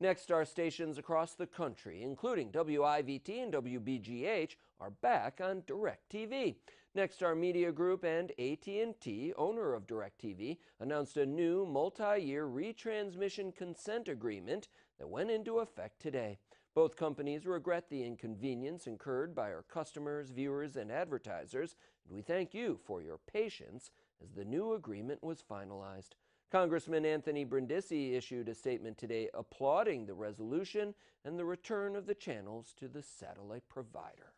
Nexstar stations across the country, including WIVT and WBGH, are back on DirecTV. Nexstar Media Group and AT&T, owner of DirecTV, announced a new multi-year retransmission consent agreement that went into effect today. Both companies regret the inconvenience incurred by our customers, viewers, and advertisers, and we thank you for your patience as the new agreement was finalized. Congressman Anthony Brindisi issued a statement today applauding the resolution and the return of the channels to the satellite provider.